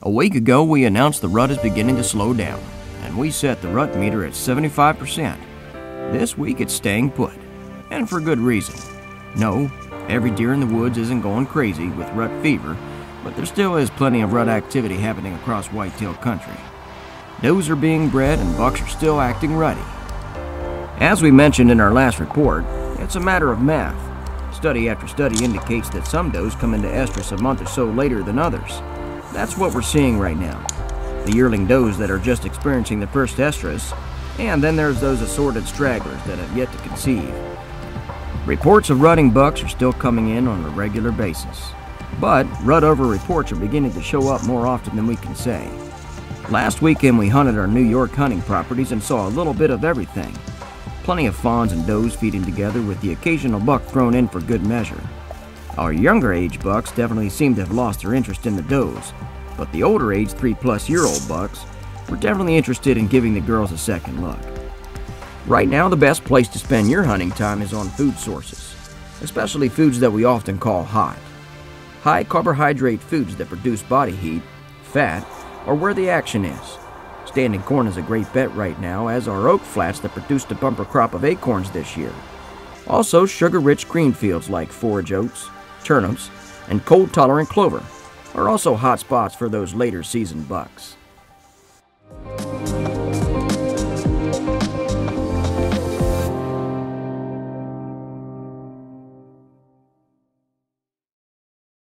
A week ago, we announced the rut is beginning to slow down, and we set the rut meter at 75%. This week, it's staying put, and for good reason. No, every deer in the woods isn't going crazy with rut fever, but there still is plenty of rut activity happening across whitetail country. Does are being bred, and bucks are still acting ruddy. As we mentioned in our last report, it's a matter of math. Study after study indicates that some does come into estrus a month or so later than others. That's what we're seeing right now. The yearling does that are just experiencing the first estrus, and then there's those assorted stragglers that have yet to conceive. Reports of rutting bucks are still coming in on a regular basis, but rut over reports are beginning to show up more often than we can say. Last weekend we hunted our New York hunting properties and saw a little bit of everything. Plenty of fawns and does feeding together with the occasional buck thrown in for good measure. Our younger age bucks definitely seem to have lost their interest in the does, but the older age 3 plus year old bucks were definitely interested in giving the girls a second look. Right now, the best place to spend your hunting time is on food sources, especially foods that we often call hot. High carbohydrate foods that produce body heat, fat, or where the action is. Standing corn is a great bet right now, as are oak flats that produced a bumper crop of acorns this year. Also, sugar rich green fields like forage oats, turnips, and cold tolerant clover are also hot spots for those later season bucks.